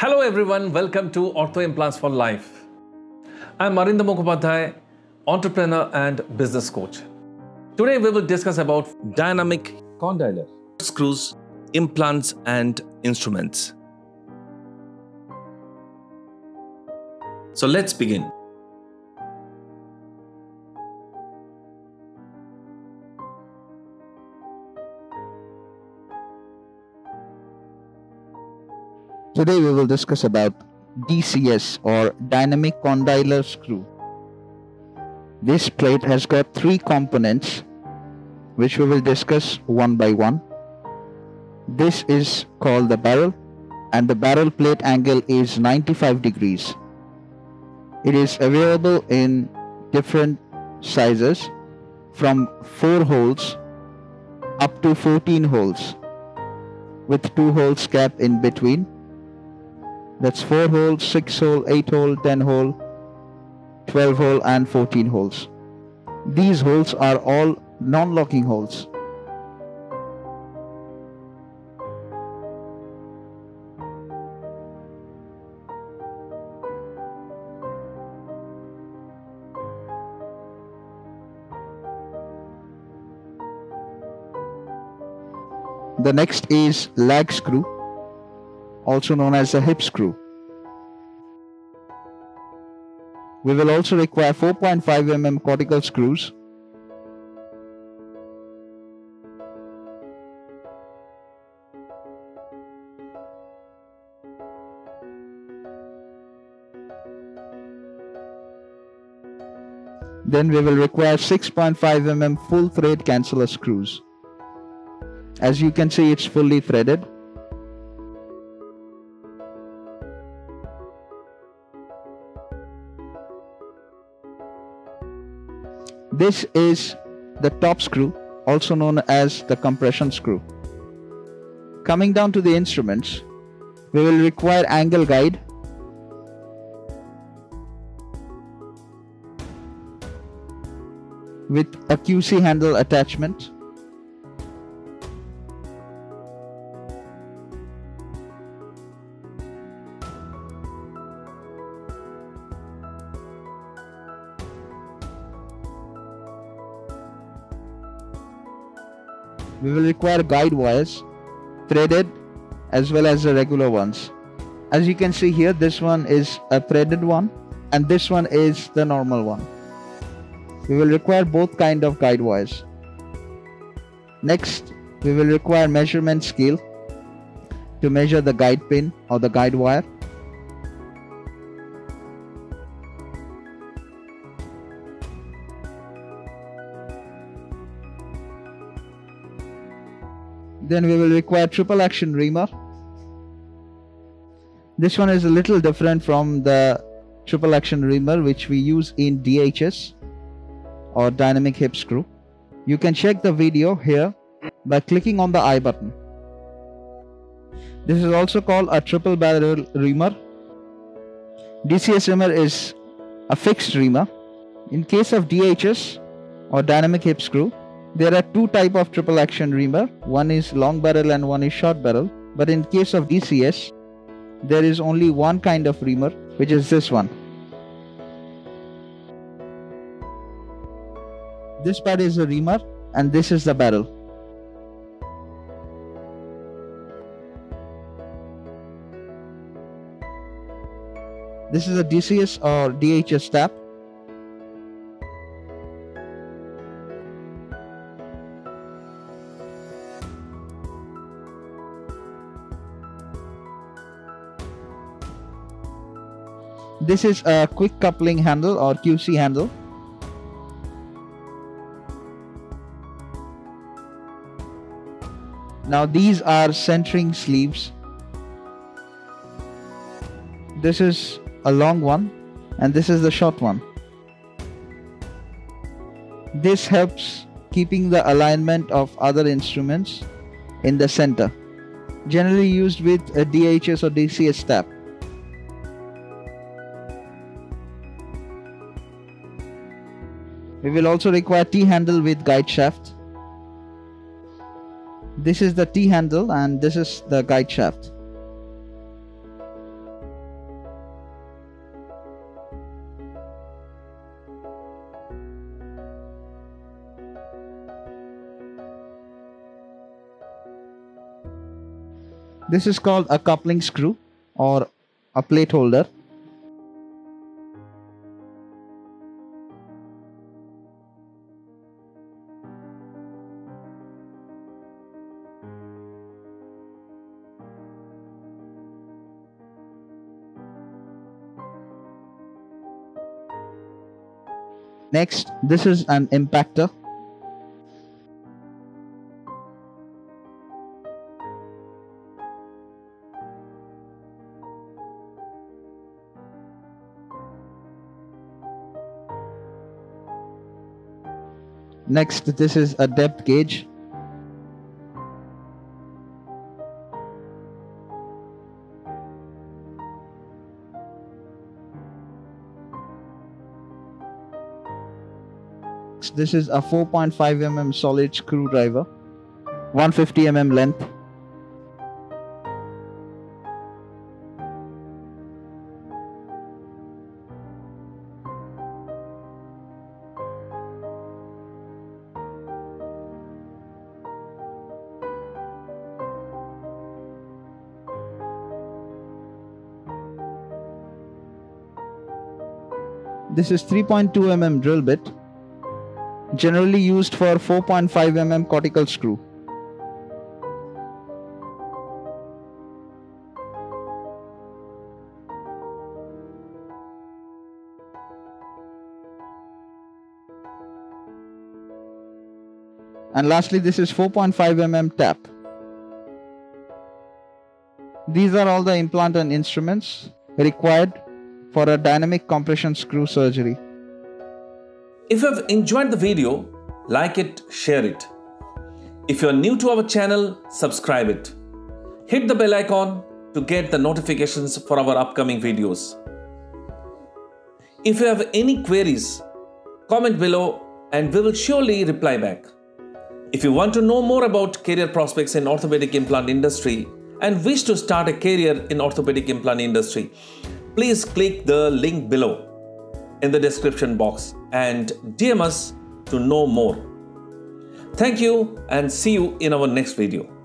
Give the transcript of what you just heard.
Hello everyone, welcome to Ortho Implants for Life. I'm Arindam Mukhopadhyay, entrepreneur and business coach. Today we will discuss about dynamic condylar screws, implants and instruments. So let's begin. Today we will discuss about DCS or dynamic condylar screw. This plate has got three components which we will discuss one by one. This is called the barrel and the barrel plate angle is 95 degrees. It is available in different sizes from 4 holes up to 14 holes with 2 holes gap in between that's 4 hole, 6 hole, 8 hole, 10 hole, 12 hole and 14 holes. These holes are all non-locking holes. The next is lag screw also known as a hip screw. We will also require 4.5 mm cortical screws. Then we will require 6.5 mm full thread cancellous screws. As you can see it's fully threaded. This is the top screw, also known as the compression screw. Coming down to the instruments, we will require angle guide, with a QC handle attachment, we will require guide wires threaded as well as the regular ones. As you can see here this one is a threaded one and this one is the normal one. We will require both kind of guide wires. Next we will require measurement scale to measure the guide pin or the guide wire Then we will require triple action reamer. This one is a little different from the triple action reamer which we use in DHS or dynamic hip screw. You can check the video here by clicking on the I button. This is also called a triple barrel reamer. DCS reamer is a fixed reamer. In case of DHS or dynamic hip screw, there are two type of triple action reamer. One is long barrel and one is short barrel. But in case of DCS, there is only one kind of reamer, which is this one. This part is a reamer and this is the barrel. This is a DCS or DHS tap This is a quick coupling handle or QC handle. Now these are centering sleeves. This is a long one and this is the short one. This helps keeping the alignment of other instruments in the center. Generally used with a DHS or DCS tap. We will also require T-handle with guide shaft. This is the T-handle and this is the guide shaft. This is called a coupling screw or a plate holder. Next, this is an impactor. Next, this is a depth gauge. This is a 4.5 mm solid screwdriver, 150 mm length. This is 3.2 mm drill bit, generally used for 4.5 mm cortical screw. And lastly, this is 4.5 mm tap. These are all the implant and instruments required for a dynamic compression screw surgery. If you have enjoyed the video, like it, share it. If you are new to our channel, subscribe it. Hit the bell icon to get the notifications for our upcoming videos. If you have any queries, comment below and we will surely reply back. If you want to know more about career prospects in orthopedic implant industry and wish to start a career in orthopedic implant industry, please click the link below in the description box and DM us to know more. Thank you and see you in our next video.